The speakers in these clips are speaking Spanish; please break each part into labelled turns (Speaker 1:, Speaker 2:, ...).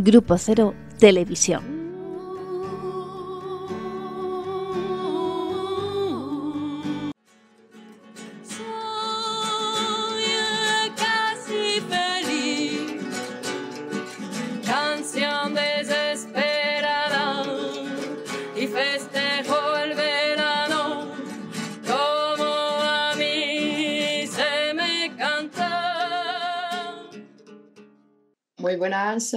Speaker 1: Grupo Cero Televisión.
Speaker 2: Muy buenas.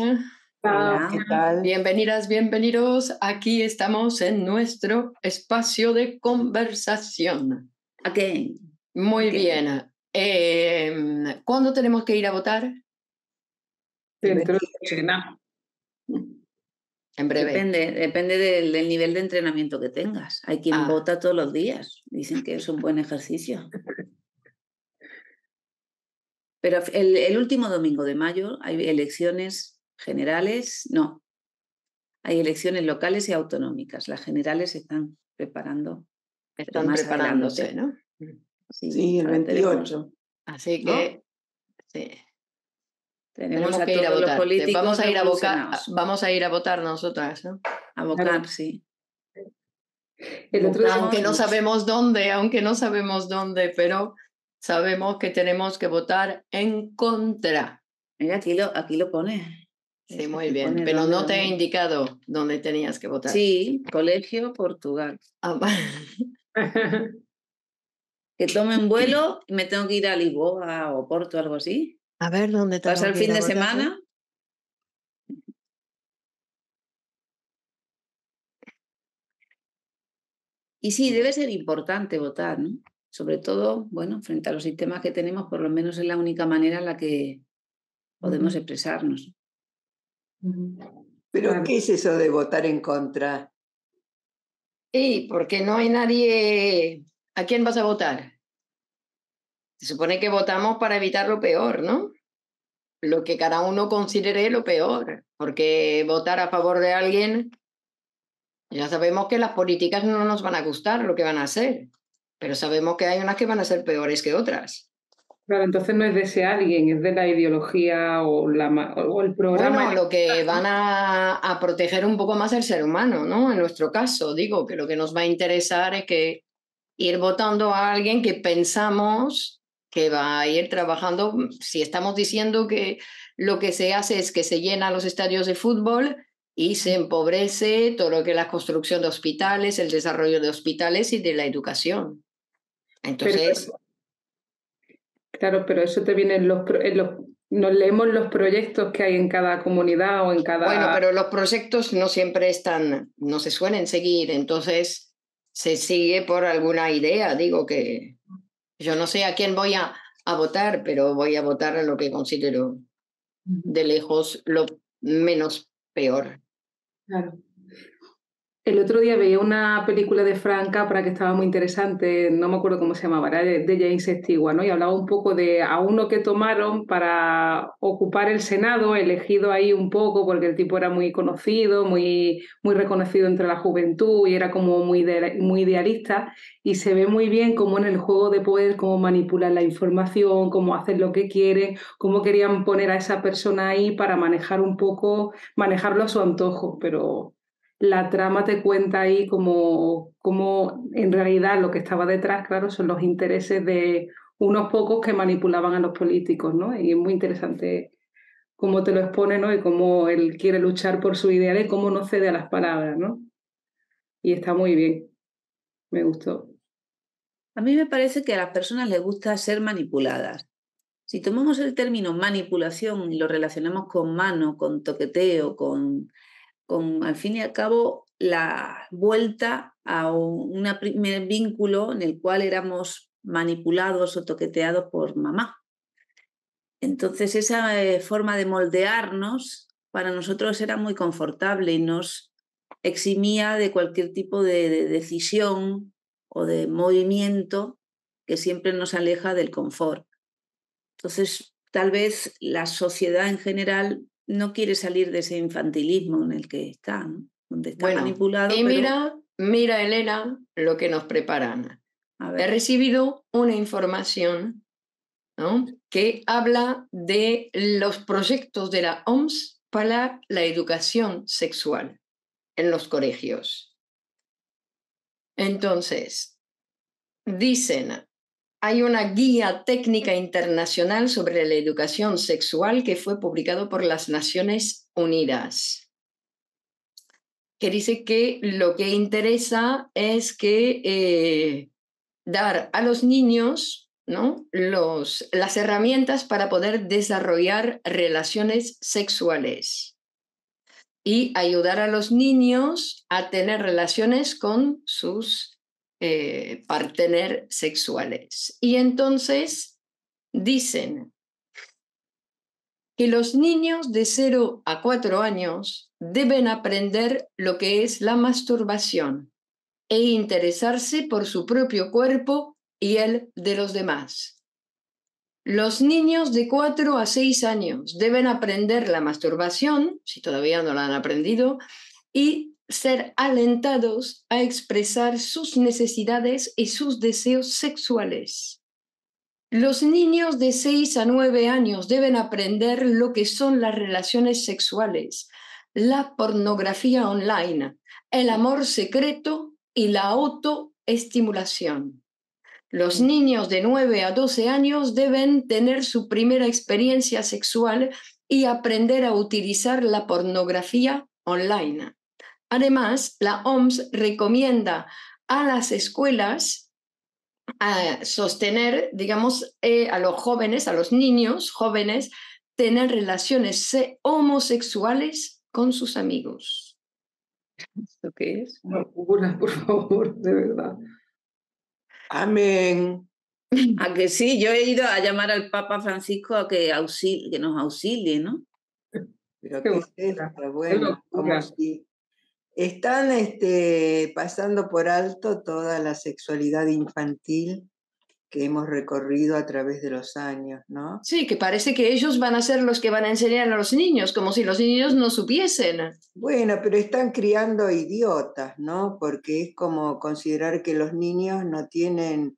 Speaker 2: ¿Qué tal? Bienvenidas, bienvenidos. Aquí estamos en nuestro espacio de conversación.
Speaker 3: qué?
Speaker 2: Muy bien. Em, ¿Cuándo tenemos que ir a votar?
Speaker 4: Dentro de
Speaker 2: En breve.
Speaker 3: Depende, depende del, nivel de entrenamiento que tengas. Hay quien
Speaker 2: Ah.
Speaker 3: vota todos los días. Dicen que es un buen ejercicio. Pero el, el último domingo de mayo hay elecciones generales, no. Hay elecciones locales y autonómicas. Las generales se están preparando.
Speaker 2: Están
Speaker 3: más
Speaker 2: preparándose,
Speaker 3: adelante.
Speaker 2: ¿no?
Speaker 4: Sí, el
Speaker 3: ahora tenemos-
Speaker 4: 28.
Speaker 2: Así
Speaker 3: ¿No?
Speaker 2: que sí,
Speaker 3: Tenemos,
Speaker 2: tenemos
Speaker 3: a
Speaker 2: que ir a votar. Vamos a ir a, votar, vamos a ir a votar nosotras, ¿no?
Speaker 3: A votar, sí.
Speaker 4: El otro día
Speaker 2: aunque no sabemos dónde, aunque no sabemos dónde, pero sabemos que tenemos que votar en contra.
Speaker 3: Mira, aquí lo, aquí lo pone.
Speaker 2: Sí, muy bien, pero no te he indicado dónde tenías que votar.
Speaker 3: Sí, Colegio Portugal.
Speaker 2: Ah,
Speaker 3: Que tome un vuelo y me tengo que ir a Lisboa o Porto, algo así.
Speaker 2: A ver dónde
Speaker 3: Pasa el fin de semana. Y sí, debe ser importante votar, ¿no? Sobre todo, bueno, frente a los sistemas que tenemos, por lo menos es la única manera en la que podemos expresarnos.
Speaker 4: Pero,
Speaker 5: ¿Pero qué es eso de votar en contra?
Speaker 2: Y porque no hay nadie. ¿A quién vas a votar? Se supone que votamos para evitar lo peor, ¿no? Lo que cada uno considere lo peor. Porque votar a favor de alguien, ya sabemos que las políticas no nos van a gustar lo que van a hacer. Pero sabemos que hay unas que van a ser peores que otras.
Speaker 4: Claro, entonces no es de ese alguien, es de la ideología o, la, o el programa.
Speaker 2: Bueno, lo que van a, a proteger un poco más el ser humano, ¿no? En nuestro caso, digo que lo que nos va a interesar es que ir votando a alguien que pensamos que va a ir trabajando. Si estamos diciendo que lo que se hace es que se llenan los estadios de fútbol y se empobrece todo lo que es la construcción de hospitales, el desarrollo de hospitales y de la educación.
Speaker 4: Pero-
Speaker 2: Entonces,
Speaker 4: Claro, pero eso te viene en los, pro- en los- Nos leemos los proyectos que hay en cada comunidad o en cada...
Speaker 2: Bueno, pero los proyectos no siempre están, no se suelen seguir, entonces se sigue por alguna idea. Digo que yo no sé a quién voy a, a votar, pero voy a votar a lo que considero de lejos lo menos peor.
Speaker 4: Claro. El otro día veía una película de Frank Capra que estaba muy interesante, no me acuerdo cómo se llamaba, de, James Stewart, ¿no? Y hablaba un poco de a uno que tomaron para ocupar el Senado, elegido ahí un poco porque el tipo era muy conocido, muy, muy reconocido entre la juventud y era como muy, muy idealista y se ve muy bien cómo en el juego de poder, cómo manipulan la información, cómo hacen lo que quieren, cómo querían poner a esa persona ahí para manejar un poco, manejarlo a su antojo, pero la trama te cuenta ahí como, como en realidad lo que estaba detrás, claro, son los intereses de unos pocos que manipulaban a los políticos, ¿no? Y es muy interesante cómo te lo expone, ¿no? Y cómo él quiere luchar por su ideal y cómo no cede a las palabras, ¿no? Y está muy bien. Me gustó.
Speaker 3: A mí me parece que a las personas les gusta ser manipuladas. Si tomamos el término manipulación y lo relacionamos con mano, con toqueteo, con, con al fin y al cabo la vuelta a un primer vínculo en el cual éramos manipulados o toqueteados por mamá. Entonces esa eh, forma de moldearnos para nosotros era muy confortable y nos eximía de cualquier tipo de, de decisión o de movimiento que siempre nos aleja del confort. Entonces, tal vez la sociedad en general no quiere salir de ese infantilismo en el que está, ¿no? donde está
Speaker 2: Bueno,
Speaker 3: manipulado.
Speaker 2: y
Speaker 3: pero-
Speaker 2: mira, mira, Elena, lo que nos preparan.
Speaker 3: a
Speaker 2: He recibido una información ¿no? que habla de los proyectos de la OMS para la educación sexual en los colegios. Entonces, dicen, hay una guía técnica internacional sobre la educación sexual que fue publicado por las Naciones Unidas, que dice que lo que interesa es que eh, dar a los niños ¿no? Los, las herramientas para poder desarrollar relaciones sexuales y ayudar a los niños a tener relaciones con sus eh, partener sexuales. Y entonces dicen que los niños de 0 a 4 años deben aprender lo que es la masturbación e interesarse por su propio cuerpo y el de los demás. Los niños de 4 a 6 años deben aprender la masturbación, si todavía no la han aprendido, y ser alentados a expresar sus necesidades y sus deseos sexuales. Los niños de 6 a 9 años deben aprender lo que son las relaciones sexuales, la pornografía online, el amor secreto y la autoestimulación. Los niños de 9 a 12 años deben tener su primera experiencia sexual y aprender a utilizar la pornografía online. Además, la OMS recomienda a las escuelas a sostener, digamos, eh, a los jóvenes, a los niños jóvenes, tener relaciones homosexuales con sus amigos.
Speaker 3: ¿Esto qué es?
Speaker 4: por favor, de verdad.
Speaker 5: Amén.
Speaker 3: A que sí, yo he ido a llamar al Papa Francisco a que, que nos auxilie, ¿no?
Speaker 5: Pero qué es bueno, como si están este, pasando por alto toda la sexualidad infantil que hemos recorrido a través de los años, ¿no?
Speaker 2: Sí, que parece que ellos van a ser los que van a enseñar a los niños, como si los niños no supiesen.
Speaker 5: Bueno, pero están criando idiotas, ¿no? Porque es como considerar que los niños no tienen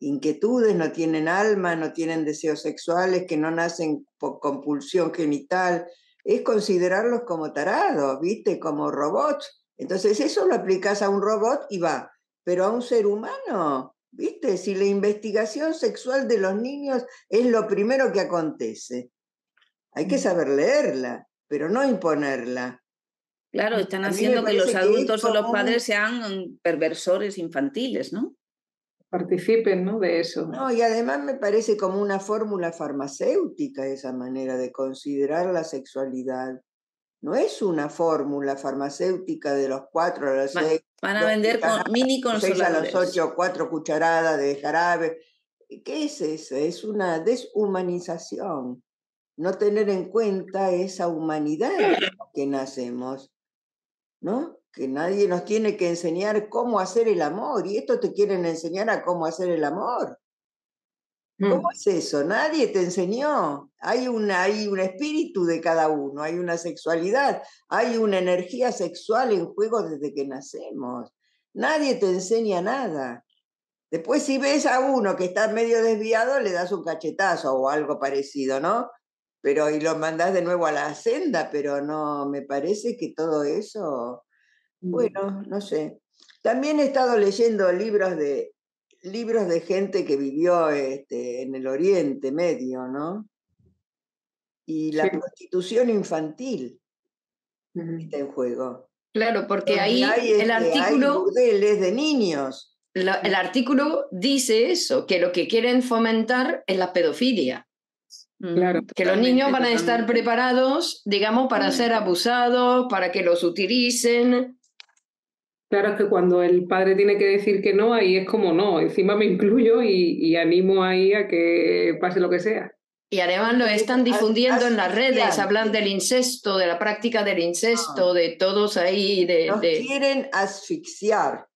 Speaker 5: inquietudes, no tienen alma, no tienen deseos sexuales, que no nacen por compulsión genital, es considerarlos como tarados, ¿viste? Como robots. Entonces eso lo aplicas a un robot y va, pero a un ser humano, ¿viste? Si la investigación sexual de los niños es lo primero que acontece, hay que mm. saber leerla, pero no imponerla.
Speaker 3: Claro, están haciendo que los adultos o los padres sean perversores infantiles, ¿no?
Speaker 4: Participen ¿no? de eso.
Speaker 5: No, y además me parece como una fórmula farmacéutica esa manera de considerar la sexualidad. No es una fórmula farmacéutica de los cuatro a los seis.
Speaker 3: Van a vender con mini consoladores.
Speaker 5: Seis a los ocho, cuatro cucharadas de jarabe. ¿Qué es eso? Es una deshumanización. No tener en cuenta esa humanidad que nacemos, ¿no? Que nadie nos tiene que enseñar cómo hacer el amor, y esto te quieren enseñar a cómo hacer el amor. ¿Cómo mm. es eso? Nadie te enseñó. Hay, una, hay un espíritu de cada uno, hay una sexualidad, hay una energía sexual en juego desde que nacemos. Nadie te enseña nada. Después si ves a uno que está medio desviado, le das un cachetazo o algo parecido, ¿no? Pero y lo mandas de nuevo a la senda, pero no, me parece que todo eso. Bueno, no sé. También he estado leyendo libros de, libros de gente que vivió este, en el Oriente Medio, ¿no? Y la prostitución infantil está en juego.
Speaker 2: Claro, porque ahí el artículo...
Speaker 5: Hay de niños.
Speaker 2: el artículo dice eso, que lo que quieren fomentar es la pedofilia. Claro, que los niños van a estar preparados, digamos, para ser abusados, para que los utilicen.
Speaker 4: Claro, es que cuando el padre tiene que decir que no, ahí es como no, encima me incluyo y, animo ahí a que pase lo que sea.
Speaker 2: Y además lo están difundiendo en las redes, hablan del incesto, de la práctica del incesto, ah. de todos ahí. De,
Speaker 5: nos quieren asfixiar.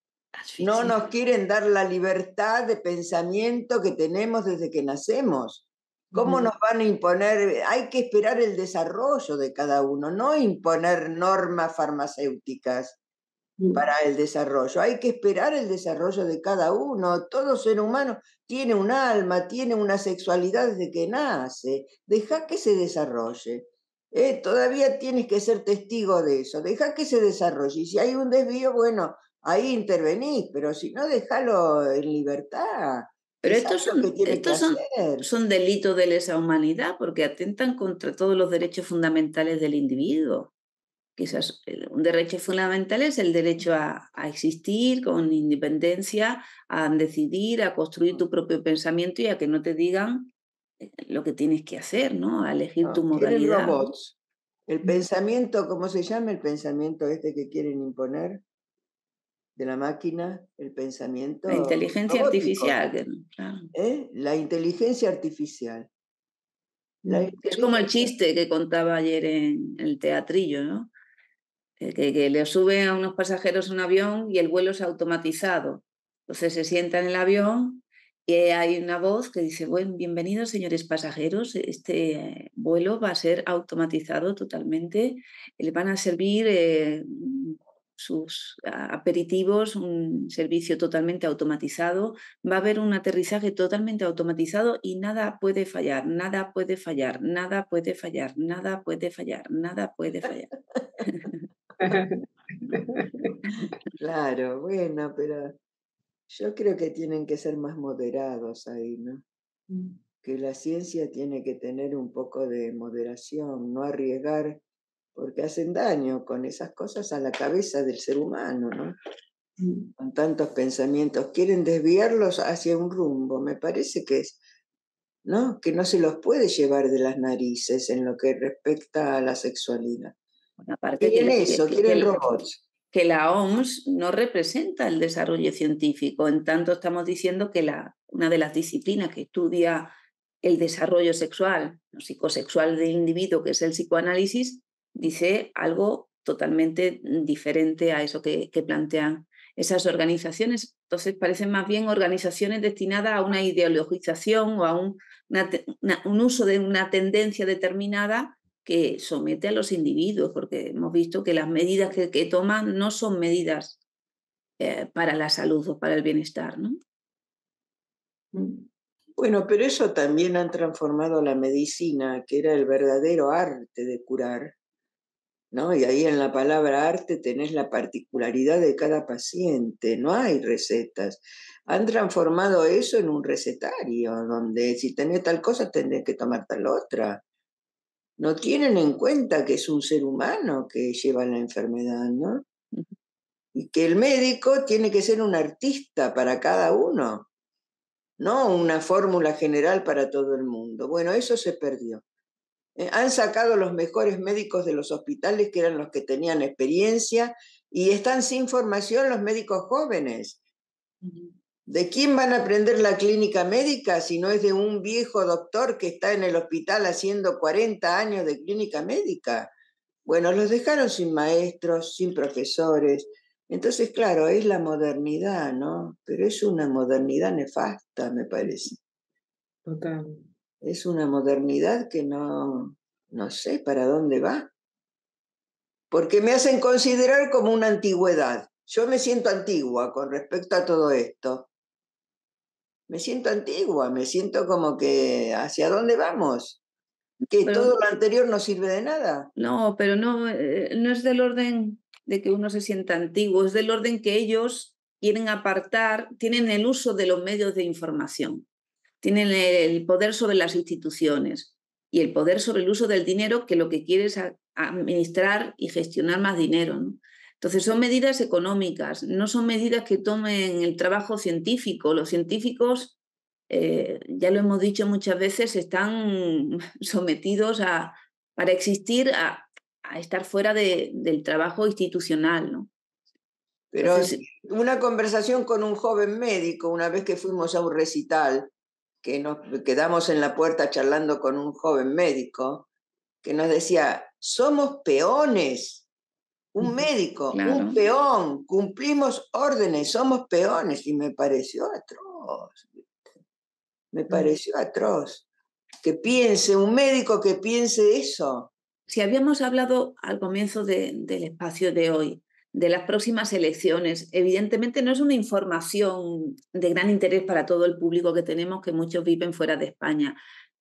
Speaker 5: No nos quieren dar la libertad de pensamiento que tenemos desde que nacemos. ¿Cómo nos van a imponer? Hay que esperar el desarrollo de cada uno, no imponer normas farmacéuticas. Mm. para el desarrollo. Hay que esperar el desarrollo de cada uno. Todo ser humano tiene un alma, tiene una sexualidad desde que nace. Deja que se desarrolle. Eh, todavía tienes que ser testigo de eso. Deja que se desarrolle. Y si hay un desvío, bueno, ahí intervenís, pero si no, déjalo en libertad.
Speaker 3: Pero estos, son, estos son, son, delitos de lesa humanidad porque atentan contra todos los derechos fundamentales del individuo. Quizás un derecho fundamental es el derecho a, a, existir con independencia, a decidir, a construir tu propio pensamiento y a que no te digan eh, lo que tienes que hacer, ¿no? A elegir tu modalidad.
Speaker 5: robots. El pensamiento, ¿cómo se llama el pensamiento este que quieren imponer? de la máquina, el pensamiento.
Speaker 3: La inteligencia artificial.
Speaker 5: ¿Eh? La inteligencia artificial.
Speaker 3: Mm, es como el chiste que contaba ayer en el teatrillo, ¿no? Que, que, le suben a unos pasajeros un avión y el vuelo es automatizado. Entonces se sienta en el avión y hay una voz que dice, bueno, bienvenidos señores pasajeros, este vuelo va a ser automatizado totalmente, le van a servir eh, sus aperitivos, un servicio totalmente automatizado, va a haber un aterrizaje totalmente automatizado y nada puede fallar, nada puede fallar, nada puede fallar, nada puede fallar, nada puede fallar.
Speaker 5: Claro, bueno, pero yo creo que tienen que ser más moderados ahí, ¿no? Mm. Que la ciencia tiene que tener un poco de moderación, no arriesgar porque hacen daño con esas cosas a la cabeza del ser humano, ¿no? Mm. Con tantos pensamientos, quieren desviarlos hacia un rumbo, me parece que es, ¿no? Que no se los puede llevar de las narices en lo que respecta a la sexualidad.
Speaker 3: Aparte quieren eso, quieren robots. Que la OMS no representa el desarrollo científico, en tanto estamos diciendo que la, una de las disciplinas que estudia el desarrollo sexual, psicosexual del individuo, que es el psicoanálisis, dice algo totalmente diferente a eso que, plantean esas organizaciones. Entonces parecen más bien organizaciones destinadas a una ideologización o a un, un uso de una tendencia determinada que somete a los individuos, porque hemos visto que las medidas que, toman no son medidas eh, para la salud o para el bienestar. ¿no?
Speaker 5: Mm. Bueno, pero eso también han transformado la medicina, que era el verdadero arte de curar, y ahí en la palabra arte tenés la particularidad de cada paciente, no hay recetas. Han transformado eso en un recetario, donde si tenés tal cosa tenés que tomar tal otra. No tienen en cuenta que es un ser humano que lleva la enfermedad, ¿no? Y que el médico tiene que ser un artista para cada uno, no una fórmula general para todo el mundo. Bueno, eso se perdió. Eh, han sacado los mejores médicos de los hospitales, que eran los que tenían experiencia, y están sin formación los médicos jóvenes. ¿De quién van a aprender la clínica médica si no es de un viejo doctor que está en el hospital haciendo 40 años de clínica médica? Bueno, los dejaron sin maestros, sin profesores. Entonces, claro, es la modernidad, ¿no? Pero es una modernidad nefasta, me parece.
Speaker 4: Total
Speaker 5: es una modernidad que no, no sé para dónde va. Porque me hacen considerar como una antigüedad. Yo me siento antigua con respecto a todo esto. Me siento antigua, me siento como que hacia dónde vamos. Que todo lo anterior no sirve de nada.
Speaker 3: No, pero no, eh, no es del orden de que uno se sienta antiguo, es del orden que ellos quieren apartar, tienen el uso de los medios de información tienen el poder sobre las instituciones y el poder sobre el uso del dinero que lo que quiere es administrar y gestionar más dinero. Entonces son medidas económicas, no son medidas que tomen el trabajo científico. Los científicos, eh, ya lo hemos dicho muchas veces, están sometidos a, para existir a, estar fuera del trabajo institucional. ¿no?
Speaker 5: Pero una conversación con un joven médico, una vez que fuimos a un recital, que nos quedamos en la puerta charlando con un joven médico que nos decía, somos peones, un médico, un peón, cumplimos órdenes, somos peones. Y me pareció atroz, me pareció atroz. Que piense, un médico que piense eso.
Speaker 3: Si habíamos hablado al comienzo del espacio de hoy de las próximas elecciones. Evidentemente no es una información de gran interés para todo el público que tenemos, que muchos viven fuera de España,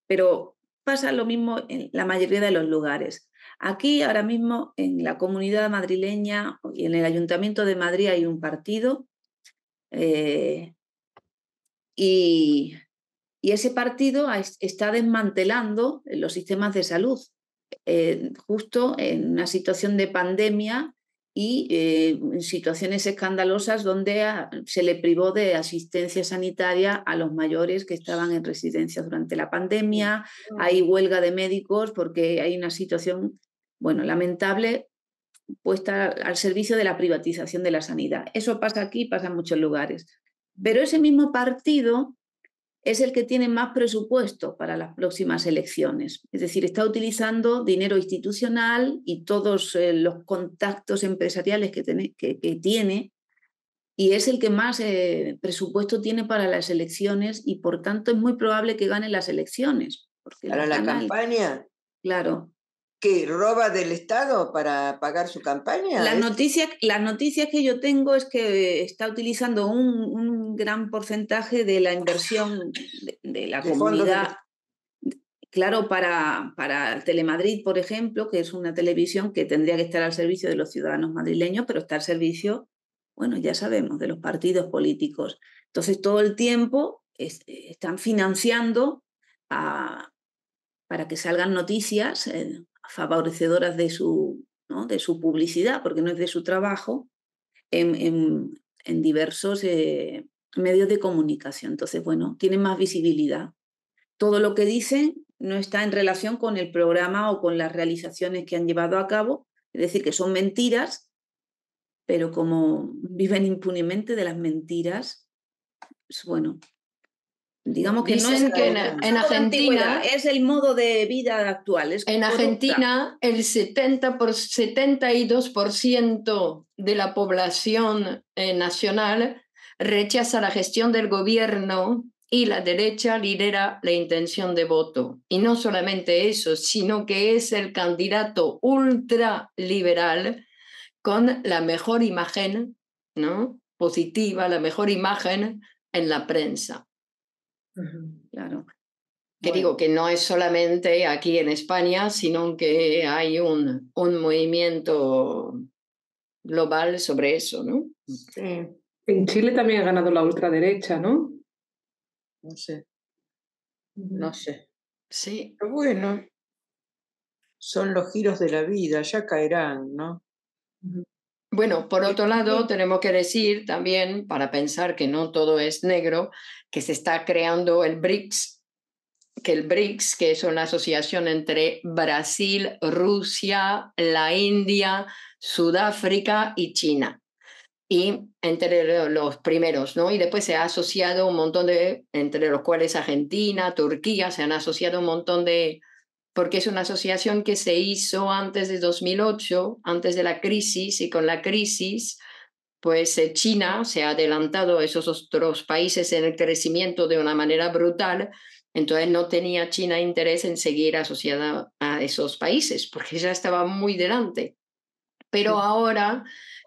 Speaker 3: pero pasa lo mismo en la mayoría de los lugares. Aquí ahora mismo en la comunidad madrileña y en el Ayuntamiento de Madrid hay un partido eh, y, ese partido está desmantelando los sistemas de salud. Eh, justo en una situación de pandemia y eh, en situaciones escandalosas donde se le privó de asistencia sanitaria a los mayores que estaban en residencia durante la pandemia. Hay huelga de médicos porque hay una situación, bueno, lamentable puesta al servicio de la privatización de la sanidad. Eso pasa aquí, pasa en muchos lugares. Pero ese mismo partido es el que tiene más presupuesto para las próximas elecciones. Es decir, está utilizando dinero institucional y todos eh, los contactos empresariales que, tiene y es el que más eh, presupuesto tiene para las elecciones y por tanto es muy probable que gane las elecciones.
Speaker 5: ¿Para la campaña?
Speaker 3: Claro
Speaker 5: que roba del Estado para pagar su campaña.
Speaker 3: La noticia, la noticia que yo tengo es que está utilizando un, gran porcentaje de la inversión de, la comunidad. Claro, para, para Telemadrid, por ejemplo, que es una televisión que tendría que estar al servicio de los ciudadanos madrileños, pero está al servicio, bueno, ya sabemos, de los partidos políticos. Entonces, todo el tiempo están financiando para que salgan noticias eh, favorecedoras de su, ¿no? de su publicidad, porque no es de su trabajo, en, en, diversos eh, medios de comunicación. Entonces, bueno, tienen más visibilidad. Todo lo que dicen no está en relación con el programa o con las realizaciones que han llevado a cabo, es decir, que son mentiras, pero como viven impunemente de las mentiras, pues bueno, Digamos que no es
Speaker 2: que en, Argentina
Speaker 3: es el modo de vida actual.
Speaker 2: en Argentina el 70 por, 72% de la población eh, nacional rechaza la gestión del gobierno y la derecha lidera la intención de voto. Y no solamente eso, sino que es el candidato ultraliberal con la mejor imagen, ¿no? positiva, la mejor imagen en la prensa.
Speaker 3: Claro.
Speaker 2: Que digo que no es solamente aquí en España, sino que hay un, un movimiento global sobre eso, ¿no?
Speaker 4: Sí. En Chile también ha ganado la ultraderecha, ¿no?
Speaker 5: No sé. No sé.
Speaker 2: Sí.
Speaker 5: Pero bueno, son los giros de la vida, ya caerán, ¿no?
Speaker 2: Bueno, por otro lado, tenemos que decir también, para pensar que no todo es negro, que se está creando el BRICS, que el BRICS, que es una asociación entre Brasil, Rusia, la India, Sudáfrica y China. Y entre los primeros, ¿no? Y después se ha asociado un montón de, entre los cuales Argentina, Turquía, se han asociado un montón de, porque es una asociación que se hizo antes de 2008, antes de la crisis, y con la crisis, pues eh, China se ha adelantado a esos otros países en el crecimiento de una manera brutal, entonces no tenía China interés en seguir asociada a esos países, porque ya estaba muy delante. Pero ahora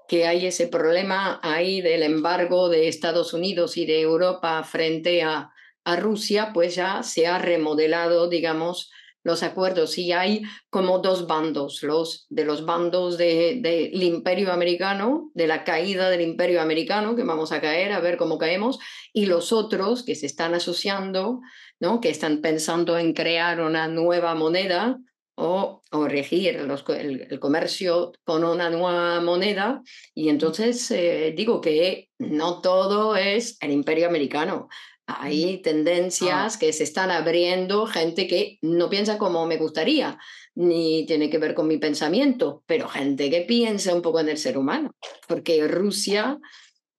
Speaker 2: que hay ese problema ahí del embargo de Estados Unidos y de Europa frente a, a Rusia, pues ya se ha remodelado, digamos, los acuerdos y hay como dos bandos, los de los bandos del de, imperio americano, de la caída del imperio americano, que vamos a caer, a ver cómo caemos, y los otros que se están asociando, ¿no? que están pensando en crear una nueva moneda o, o regir los, el, comercio con una nueva moneda. Y entonces eh, digo que no todo es el imperio americano. Hay tendencias que se están abriendo, gente que no piensa como me gustaría, ni tiene que ver con mi pensamiento, pero gente que piensa un poco en el ser humano, porque Rusia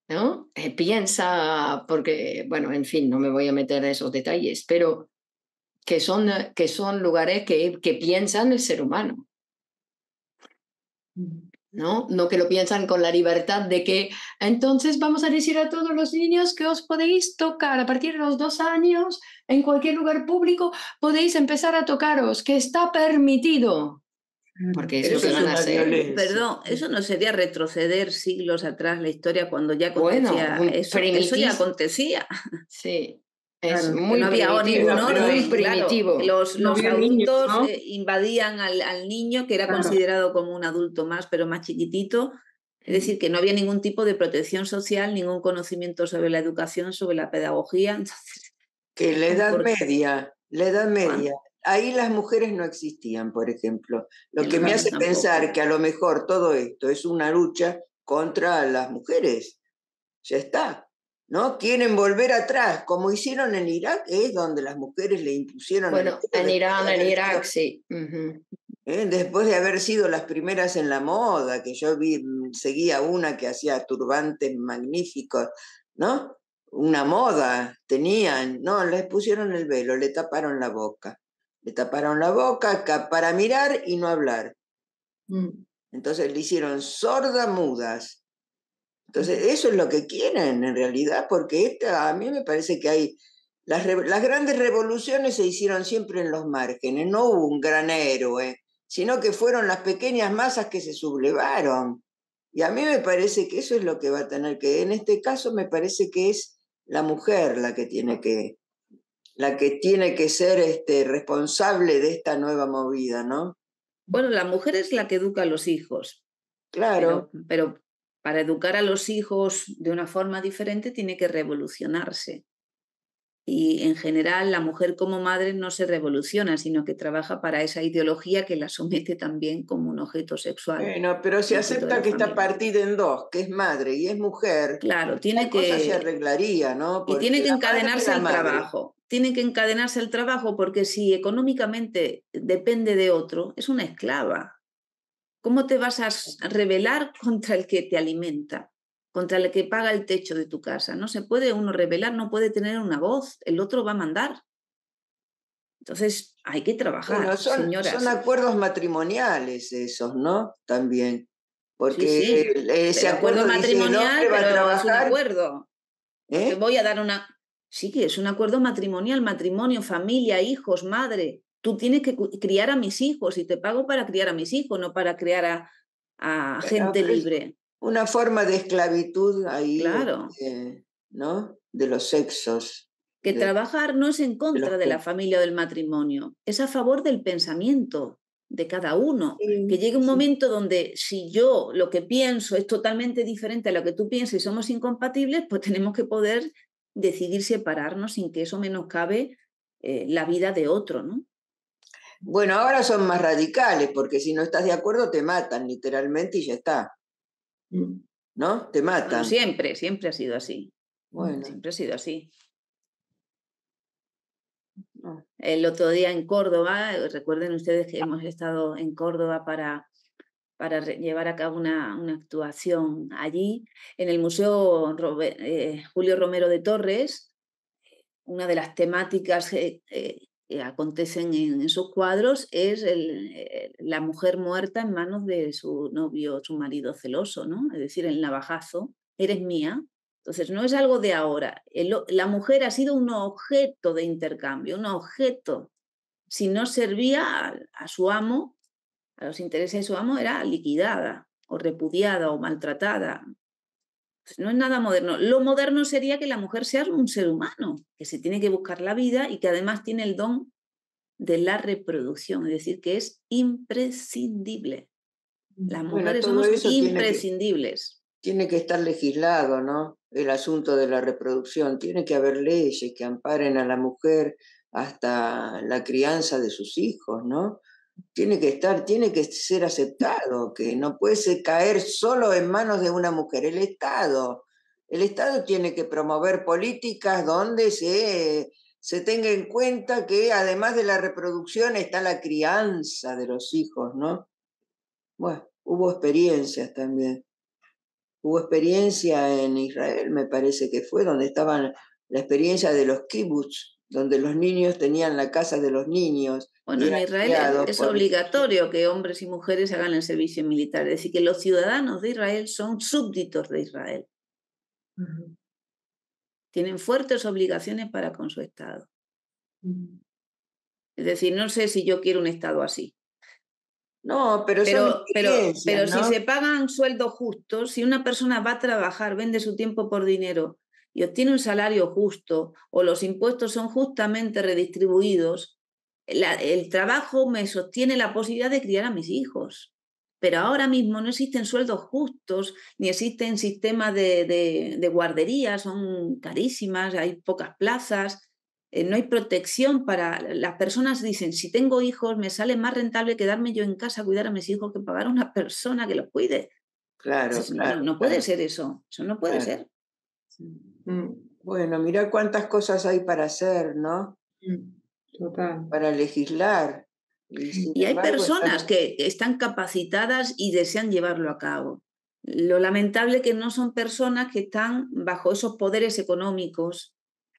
Speaker 2: ¿no? Eh, piensa, porque, bueno, en fin, no me voy a meter en esos detalles, pero que son, que son lugares que, que piensan el ser humano. ¿No? No que lo piensan con la libertad de que entonces vamos a decir a todos los niños que os podéis tocar a partir de los dos años en cualquier lugar público, podéis empezar a tocaros, que está permitido. Porque eso,
Speaker 3: que van a hacer. Perdón, eso no sería retroceder siglos atrás la historia cuando ya acontecía eso, eso ya acontecía.
Speaker 2: Sí, Es muy
Speaker 3: no había
Speaker 2: primitivo, muy
Speaker 3: no, claro,
Speaker 2: primitivo.
Speaker 3: los,
Speaker 4: No
Speaker 3: los
Speaker 4: había niños,
Speaker 3: adultos
Speaker 4: ¿no?
Speaker 3: eh, invadían al, al niño, que era
Speaker 4: Claro.
Speaker 3: considerado como un adulto más, pero más chiquitito. Es decir, que no había ningún tipo de protección social, ningún conocimiento sobre la educación, sobre la pedagogía. Entonces,
Speaker 5: Que la Edad
Speaker 3: Porque-
Speaker 5: Media, la Edad
Speaker 3: Bueno.
Speaker 5: Media, ahí las mujeres no existían, por ejemplo. Lo que
Speaker 3: los
Speaker 5: me hace
Speaker 3: tampoco.
Speaker 5: pensar que a lo mejor todo esto es una lucha contra las mujeres. Ya está. ¿No? Quieren volver atrás, como hicieron en Irak, es donde las mujeres le impusieron. el
Speaker 2: Bueno,
Speaker 5: dedo
Speaker 2: en Irán, en Irak, sí.
Speaker 5: ¿eh? Después de haber sido las primeras en la moda, que yo vi, mm, seguía una que hacía turbantes magníficos, ¿no? Una moda tenían, no, les pusieron el velo, le taparon la boca. Le taparon la boca ca- para mirar y no hablar.
Speaker 4: Mm.
Speaker 5: Entonces le hicieron sorda mudas. Entonces, eso es lo que quieren en realidad, porque esta, a mí me parece que hay. Las, grandes revoluciones se hicieron siempre en los márgenes, no hubo un gran héroe, sino que fueron las pequeñas masas que se sublevaron. Y a mí me parece que eso es lo que va a tener que, en este caso me parece que es la mujer la que tiene que, la que tiene que ser este, responsable de esta nueva movida, ¿no?
Speaker 3: bueno, la mujer es la que educa a los hijos,
Speaker 5: Claro.
Speaker 3: pero, pero para educar a los hijos de una forma diferente tiene que revolucionarse. Y en general la mujer como madre no se revoluciona, sino que trabaja para esa ideología que la somete también como un objeto sexual.
Speaker 5: Bueno, pero se acepta que está partida en dos, que es madre y es mujer.
Speaker 3: Claro, tiene
Speaker 5: la cosa se
Speaker 3: que,
Speaker 5: arreglaría, ¿no?
Speaker 3: y tiene que encadenarse al trabajo. Tiene que encadenarse al trabajo porque si económicamente depende de otro, es una esclava. ¿Cómo te vas a rebelar contra el que te alimenta? Contra el que paga el techo de tu casa. No se puede uno rebelar, no puede tener una voz, el otro va a mandar. Entonces hay que trabajar,
Speaker 5: Bueno, son,
Speaker 3: señoras.
Speaker 5: son acuerdos matrimoniales esos, ¿no? También. Porque
Speaker 3: sí,
Speaker 5: ese
Speaker 3: Pero acuerdo
Speaker 5: acuerdo dice, el
Speaker 3: matrimonial,
Speaker 5: a
Speaker 3: pero es un
Speaker 5: trabajar.
Speaker 3: acuerdo. Te
Speaker 5: ¿eh?
Speaker 3: voy a dar una. Sí, que es un acuerdo matrimonial, matrimonio, familia, hijos, madre. Tú tienes que criar a mis hijos y te pago para criar a mis hijos, no para criar a, gente
Speaker 5: pero
Speaker 3: libre.
Speaker 5: Una forma de esclavitud ahí,
Speaker 3: Claro.
Speaker 5: este, ¿no? De los sexos.
Speaker 3: Que
Speaker 5: de-
Speaker 3: trabajar no es en contra de la familia o del matrimonio, es a favor del pensamiento de cada uno.
Speaker 5: Sí,
Speaker 3: Que llegue un
Speaker 5: sí.
Speaker 3: momento donde si yo lo que pienso es totalmente diferente a lo que tú piensas y somos incompatibles, pues tenemos que poder decidir separarnos sin que eso menoscabe eh, la vida de otro, ¿no?
Speaker 5: Bueno, ahora son más radicales, porque si no estás de acuerdo te matan literalmente y ya está,
Speaker 4: Mm.
Speaker 5: ¿no? Te
Speaker 3: Bueno,
Speaker 5: matan.
Speaker 3: siempre, siempre ha sido así.
Speaker 5: Bueno,
Speaker 3: Siempre ha sido así.
Speaker 5: no.
Speaker 3: El otro día en Córdoba, recuerden ustedes que hemos estado en Córdoba para, para llevar a cabo una, una actuación allí, en el Museo eh, Julio Romero de Torres. Una de las temáticas eh, eh, que acontecen en, en sus cuadros es eh, la mujer muerta en manos de su novio, su marido celoso, ¿no? Es decir, el navajazo, eres mía, entonces, no es algo de ahora. La mujer ha sido un objeto de intercambio, un objeto. Si no servía a, a su amo, a los intereses de su amo, era liquidada o repudiada o maltratada. No es nada moderno. Lo moderno sería que la mujer sea un ser humano, que se tiene que buscar la vida y que además tiene el don de la reproducción, es decir, que es imprescindible. Las
Speaker 5: Bueno,
Speaker 3: mujeres
Speaker 5: todo
Speaker 3: somos
Speaker 5: eso tiene que-
Speaker 3: imprescindibles.
Speaker 5: Tiene que estar legislado, ¿no? El asunto de la reproducción. Tiene que haber leyes que amparen a la mujer hasta la crianza de sus hijos, ¿no? Tiene que estar, tiene que ser aceptado, que no puede caer solo en manos de una mujer. El Estado, el Estado tiene que promover políticas donde se, se tenga en cuenta que además de la reproducción está la crianza de los hijos, ¿no? Bueno, hubo experiencias también. Hubo experiencia en Israel, me parece que fue, donde estaban la experiencia de los kibbutz, donde los niños tenían la casa de los niños.
Speaker 3: Bueno, en Israel es
Speaker 5: por-
Speaker 3: obligatorio que hombres y mujeres hagan el servicio militar, es decir, que los ciudadanos de Israel son súbditos de Israel, tienen fuertes obligaciones para con su Estado. Es decir, no sé si yo quiero un Estado así,
Speaker 5: No, pero,
Speaker 3: pero, pero, si se pagan sueldos justos, si una persona va a trabajar, vende su tiempo por dinero y obtiene un salario justo o los impuestos son justamente redistribuidos, el trabajo me sostiene la posibilidad de criar a mis hijos. Pero ahora mismo no existen sueldos justos, ni existen sistemas de, de, guardería, son carísimas, hay pocas plazas, eh, no hay protección para... Las personas dicen, si tengo hijos, me sale más rentable quedarme yo en casa a cuidar a mis hijos que pagar a una persona que los cuide.
Speaker 5: Claro,
Speaker 3: no, puede ser eso, eso no puede ser.
Speaker 5: Bueno, mira cuántas cosas hay para hacer, ¿no?
Speaker 4: Mm, total.
Speaker 5: Para legislar.
Speaker 3: Y, hay personas que están capacitadas y desean llevarlo a cabo. Lo lamentable que no son personas que están bajo esos poderes económicos,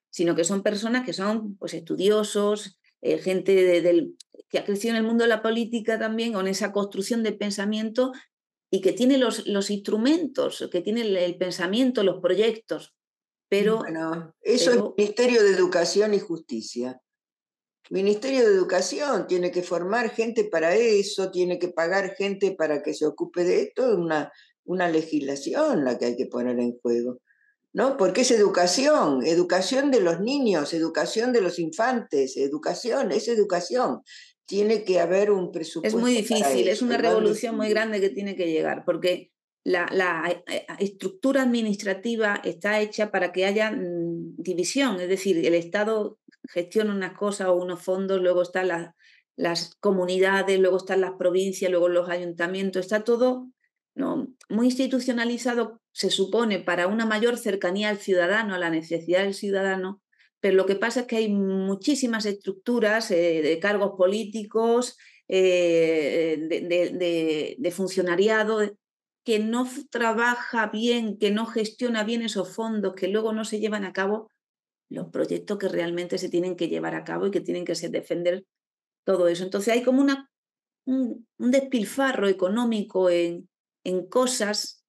Speaker 3: sino que son personas que son pues, estudiosos, eh, gente del, que ha crecido en el mundo de la política también, con esa construcción de pensamiento y que tiene los, los instrumentos, que tiene el, pensamiento, los proyectos. Pero,
Speaker 5: bueno, eso es Ministerio de Educación y Justicia. Ministerio de Educación tiene que formar gente para eso, tiene que pagar gente para que se ocupe de esto, es una, una legislación la que hay que poner en juego. ¿No? Porque es educación, educación de los niños, educación de los infantes, educación, es educación. Tiene que haber un presupuesto.
Speaker 3: Es muy difícil, es una revolución muy grande que tiene que llegar, porque la, eh, eh, estructura administrativa está hecha para que haya mm, división, es decir, el Estado gestiona unas cosas o unos fondos, luego están las, comunidades, luego están las provincias, luego los ayuntamientos, está todo muy institucionalizado, se supone, para una mayor cercanía al ciudadano, a la necesidad del ciudadano, pero lo que pasa es que hay muchísimas estructuras eh, de cargos políticos, de, de, de, funcionariado, que no trabaja bien, que no gestiona bien esos fondos, que luego no se llevan a cabo los proyectos que realmente se tienen que llevar a cabo y que tienen que ser defender todo eso. Entonces hay como un, despilfarro económico en, en cosas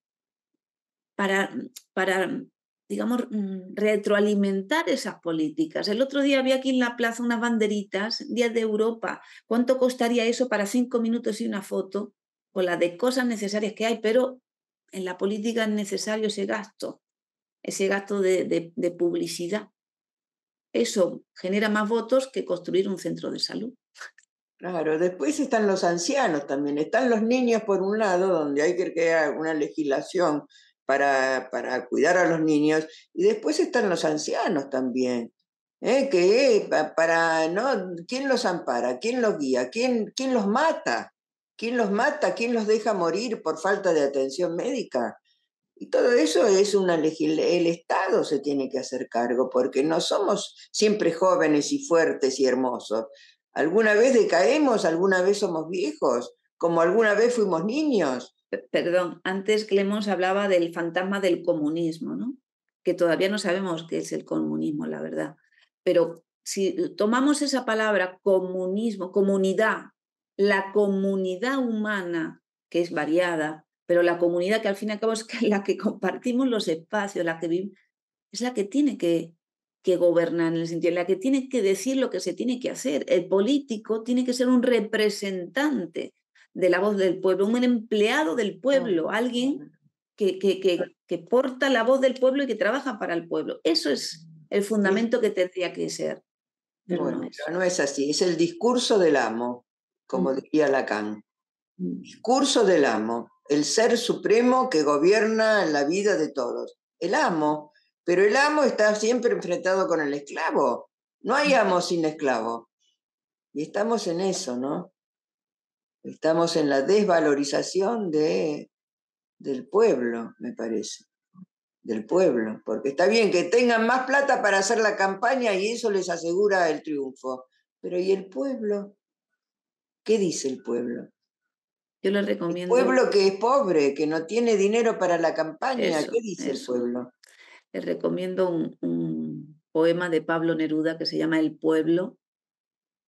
Speaker 3: para, para, digamos, mm, retroalimentar esas políticas. El otro día había aquí en la plaza unas banderitas, Días de Europa. ¿Cuánto costaría eso para cinco minutos y una foto? Con la de cosas necesarias que hay, pero en la política es necesario ese gasto, ese gasto de publicidad eso genera más votos que construir un centro de salud.
Speaker 5: Claro, después están los ancianos también, están los niños por un lado, donde hay que crear una legislación para, para cuidar a los niños, y después están los ancianos también, ¿eh? que para, ¿no? ¿quién los ampara? ¿Quién los guía? ¿Quién, ¿Quién los mata? ¿Quién los mata? ¿Quién los deja morir por falta de atención médica? Y todo eso es una el Estado se tiene que hacer cargo, porque no somos siempre jóvenes y fuertes y hermosos. Alguna vez decaemos, alguna vez somos viejos, como alguna vez fuimos niños.
Speaker 3: Perdón, antes Clemons hablaba del fantasma del comunismo, ¿no? que todavía no sabemos qué es el comunismo, la verdad. Pero si tomamos esa palabra comunismo, comunidad, la comunidad humana, que es variada, pero la comunidad que al fin y al cabo es la que compartimos los espacios, la que vive, es la que tiene que, que gobernar en el sentido, la que tiene que decir lo que se tiene que hacer. El político tiene que ser un representante de la voz del pueblo, un empleado del pueblo, alguien que, que, que, que porta la voz del pueblo y que trabaja para el pueblo. Eso es el fundamento que tendría que ser.
Speaker 5: bueno, no es así, es el discurso del amo, como mm. diría Lacan. Mm. Discurso del amo el ser supremo que gobierna la vida de todos, el amo, pero el amo está siempre enfrentado con el esclavo. No hay amo sin esclavo. Y estamos en eso, ¿no? Estamos en la desvalorización de, del pueblo, me parece. Del pueblo. Porque está bien que tengan más plata para hacer la campaña y eso les asegura el triunfo. Pero ¿y el pueblo? ¿Qué dice el pueblo?
Speaker 3: Yo le recomiendo.
Speaker 5: El pueblo que es pobre, que no tiene dinero para la campaña, ¿qué dice el pueblo?
Speaker 3: Les recomiendo un, poema de Pablo Neruda que se llama El pueblo,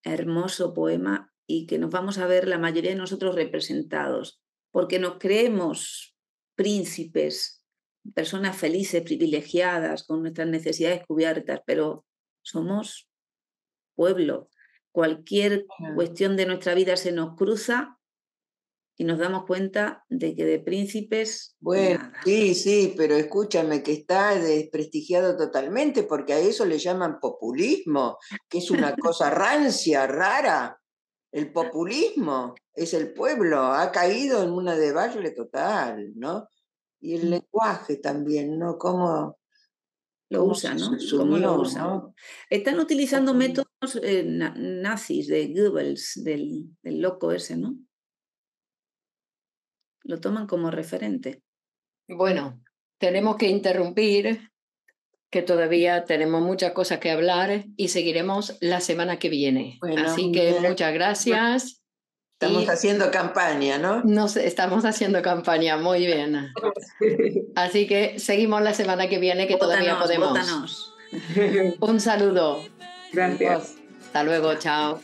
Speaker 3: hermoso poema, y que nos vamos a ver la mayoría de nosotros representados, porque nos creemos príncipes, personas felices, privilegiadas, con nuestras necesidades cubiertas, pero somos pueblo. Cualquier cuestión de nuestra vida se nos cruza y nos damos cuenta de que de príncipes.
Speaker 5: Bueno, sí, sí, pero escúchame que está desprestigiado totalmente porque a eso le llaman populismo, que es una cosa rancia, rara. El populismo es el pueblo, ha caído en una debacle total, ¿no? Y el mm. lenguaje también, ¿no? Cómo
Speaker 3: lo usan, ¿no? ¿Cómo lo usan? Están utilizando métodos eh, nazis de Goebbels, del, del loco ese, ¿no? Lo toman como referente.
Speaker 2: Bueno, tenemos que interrumpir, que todavía tenemos muchas cosas que hablar y seguiremos la semana que viene. Así que muchas gracias.
Speaker 5: Estamos haciendo campaña, ¿no?
Speaker 2: Nos estamos haciendo campaña, muy bien. Así que seguimos la semana que viene, que todavía podemos. Un saludo.
Speaker 4: Gracias.
Speaker 2: Hasta luego, chao.